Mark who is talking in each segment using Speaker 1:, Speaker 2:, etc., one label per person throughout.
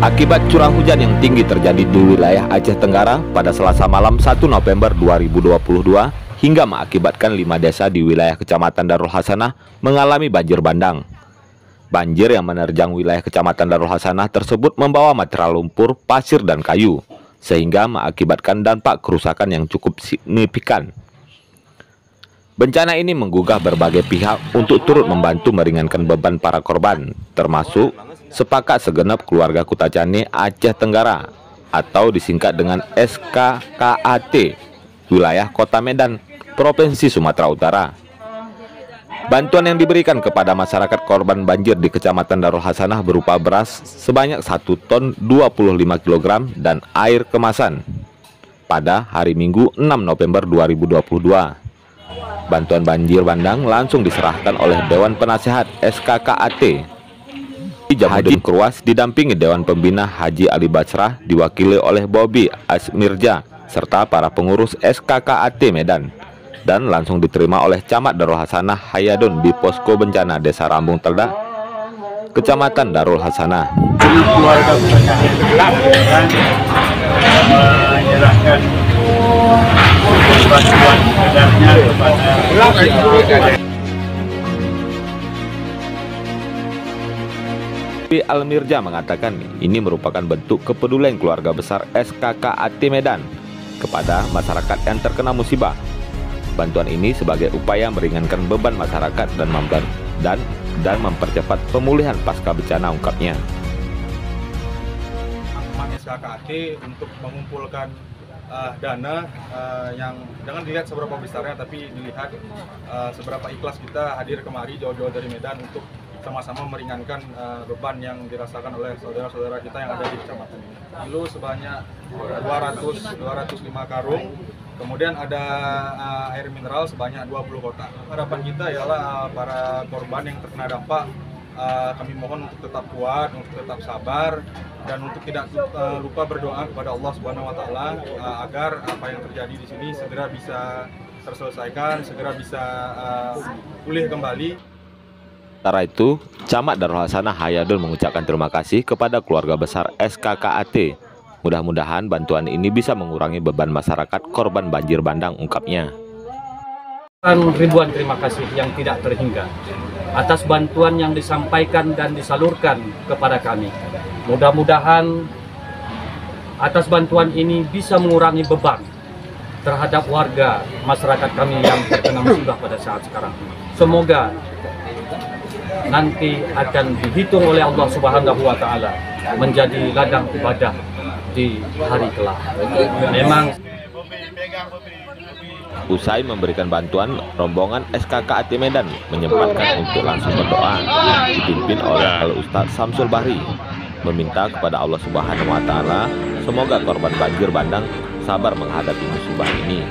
Speaker 1: Akibat curah hujan yang tinggi terjadi di wilayah Aceh Tenggara pada Selasa malam 1 November 2022 hingga mengakibatkan lima desa di wilayah Kecamatan Darul Hasanah mengalami banjir bandang. Banjir yang menerjang wilayah Kecamatan Darul Hasanah tersebut membawa material lumpur, pasir, dan kayu, sehingga mengakibatkan dampak kerusakan yang cukup signifikan. Bencana ini menggugah berbagai pihak untuk turut membantu meringankan beban para korban, termasuk sepakat segenap keluarga Kutacani Aceh Tenggara atau disingkat dengan SKKAT, wilayah Kota Medan, Provinsi Sumatera Utara. Bantuan yang diberikan kepada masyarakat korban banjir di Kecamatan Darul Hasanah berupa beras sebanyak 1 ton 25 kg dan air kemasan pada hari Minggu 6 November 2022. Bantuan banjir bandang langsung diserahkan oleh Dewan Penasehat SKKAT. Haji Kruas didampingi Dewan Pembina Haji Ali Basrah diwakili oleh Bobby Asmirja serta para pengurus SKKAT Medan dan langsung diterima oleh Camat Darul Hasanah Hayadun di Posko Bencana Desa Rambung Telda, Kecamatan Darul Hasanah. menyerahkan bantuan kepada Al Mirja mengatakan ini merupakan bentuk kepedulian keluarga besar SKKAT Medan kepada masyarakat yang terkena musibah. Bantuan ini sebagai upaya meringankan beban masyarakat dan member dan dan mempercepat pemulihan pasca bencana ungkapnya.
Speaker 2: SKKAT untuk mengumpulkan uh, dana uh, yang jangan dilihat seberapa besarnya tapi dilihat uh, seberapa ikhlas kita hadir kemari jauh-jauh dari Medan untuk sama-sama meringankan uh, beban yang dirasakan oleh saudara-saudara kita yang ada di kecamatan ini. Kilo sebanyak 200 205 karung. Kemudian ada uh, air mineral sebanyak 20 kotak. Harapan kita ialah uh, para korban yang terkena dampak uh, kami mohon untuk tetap kuat, untuk tetap sabar dan untuk tidak uh, lupa berdoa kepada Allah Subhanahu wa taala uh, agar apa yang terjadi di sini segera bisa terselesaikan, segera bisa uh, pulih kembali.
Speaker 1: Sementara itu, Camat Darul Hasanah Hayadul mengucapkan terima kasih kepada keluarga besar SKKAT. Mudah-mudahan bantuan ini bisa mengurangi beban masyarakat korban banjir bandang ungkapnya.
Speaker 3: Ribuan terima kasih yang tidak terhingga atas bantuan yang disampaikan dan disalurkan kepada kami. Mudah-mudahan atas bantuan ini bisa mengurangi beban terhadap warga masyarakat kami yang terkena musibah pada saat sekarang. Semoga nanti akan dihitung oleh Allah Subhanahu wa taala menjadi ladang ibadah di hari kelak. Memang
Speaker 1: Usai memberikan bantuan, rombongan SKK Ati Medan menyempatkan untuk langsung berdoa dipimpin oleh Al Ustaz Samsul Bahri meminta kepada Allah Subhanahu wa taala semoga korban banjir bandang sabar menghadapi musibah ini.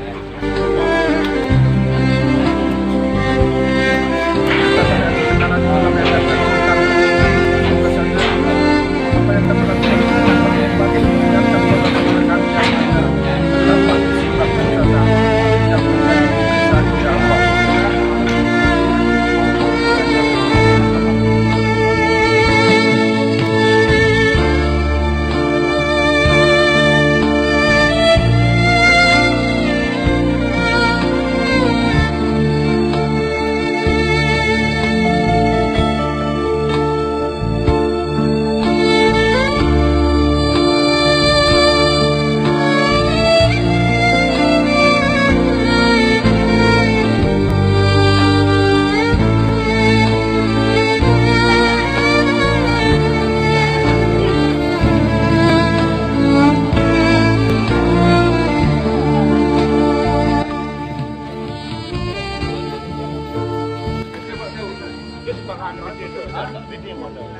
Speaker 1: 定まで。